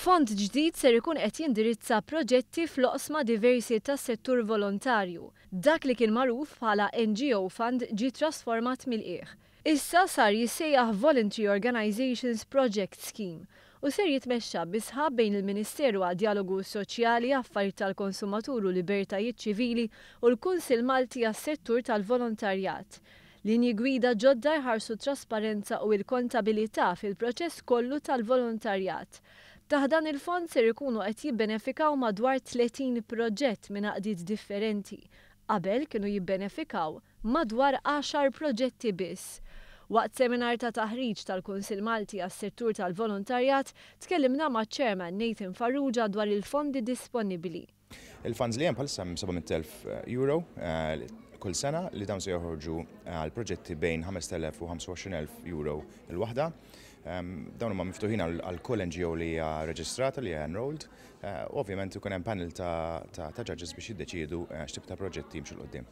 Fond ġdid ser ikun qed jindirizza proġetti fl-oqsma diversi tas-settur volontarju. Dak li kien magħruf bħala NGO Fund ġie trasformat mill-qiegħ. Issa sar jissejjaħ Voluntary Organisations Project Scheme u ser jitmexxa bi sħab bejn il-Ministeru għad-Djalogu Soċjali, Affarijiet tal-Konsumatur u Libertajiet Ċivili u l-Kunsill Malti għas-Settur tal-Volontarjat. Linji gwida ġodda jħarsu t-trasparenza u l-kontabilità fil-proċess kollu tal-volontarjat. Taħt dan il-Fond ser ikunu qed jibbenefikaw madwar 30 proġett minn għaqdiet differenti, qabel kienu jibbenefikaw madwar għaxar proġetti biss. Waqt seminar ta' taħriġ tal-Kunsill Malti għas-Settur tal-Volontarjat, tkellimna maċ-Chairman Nathan Farrugia dwar il-fondi disponibbli. Il-funds li hemm bħalissa hemm 700,000 euro kull sena li dawn se joħorġu għal proġetti bejn 5,000 u 25,000 euro l-waħda. Ehm, dawn huma miftuħin għal kull NGO li hija reġistrata li hija enrolled. Eh, ovvjament ikun hemm panel ta' ġaġġis biex jiddeċiedu eh, x'tip ta' proġetti jimxu l qudiem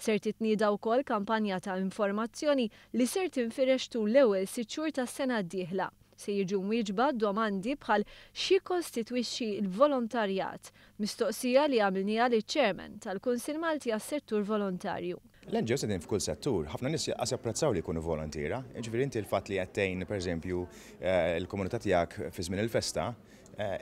Ser titnieda wkoll kampanja ta' informazzjoni li ser tinfirex tul l-ewwel sitt xhur tas-sena d-dieħla. Se jiġu mwieġba domandi bħal x'jikkostitwixxi l-volontarjat, mistoqsija li għamilniha liċ-Chairman tal-Kunsill Malti għas-Settur Volontarju. L-NGOs qegħdin f'kull settur. Ħafna nies qas japprezzaw li jkunu volontiera. Jiġifieri inti l-fatt li qed tgħin pereżempju l-komunità tiegħek fi żmien il-festa,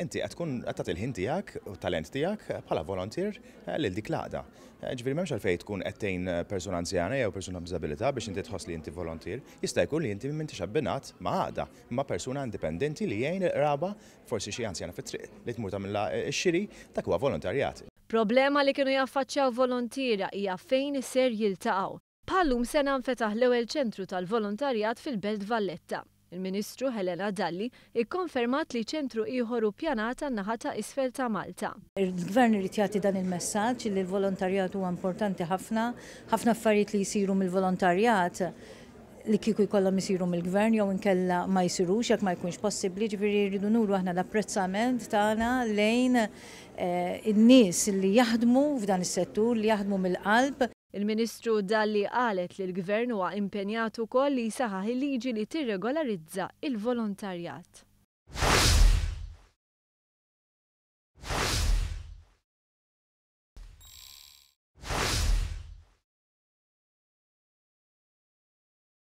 inti qed tkun qed tagħti l-ħin tiegħek u t-talent tiegħek bħala volunteer lil dik l-għaqda. Jiġifieri m'hemmx għalfejn tkun qed tgħin persuna anzjana jew persuna b'diżabilità biex inti tħoss li inti volunteer. Jista' jkun li inti m'intix abbinat ma' għaqda, imma persuna indipendenti li jgħin il-qraba, forsi xi anzjana fit-triq, li tmur tagħmilha x-xiri, dak huwa volontarjat. Problema li kienu jaffaċċjaw volontiera hija fejn ser jiltaqgħu. Bħal-lum sena nfetaħ l-ewwel ċentru tal-volontarjat fil-Belt Valletta. Il-Ministru Helena Dalli ikkonfermat li ċentru ieħor hu ppjanat għan-naħa ta' isfel ta' Malta. Il-Gvern irid jagħti dan il-messaġġ li l-volontarjat huwa importanti ħafna. Ħafna affarijiet li jsiru mill-volontarjat li kieku jkollhom isiru mill-Gvern jew inkella ma jsirux jekk ma jkunx possibbli, jiġifieri rridu nuru aħna l-apprezzament tagħna lejn in-nies li jaħdmu f'dan is-settur, li jaħdmu mill-qalb. Il-Ministru Dalli qalet li l-Gvern huwa impenjat ukoll li jsaħħaħ il-liġi li tirregolarizza l-volontarjat.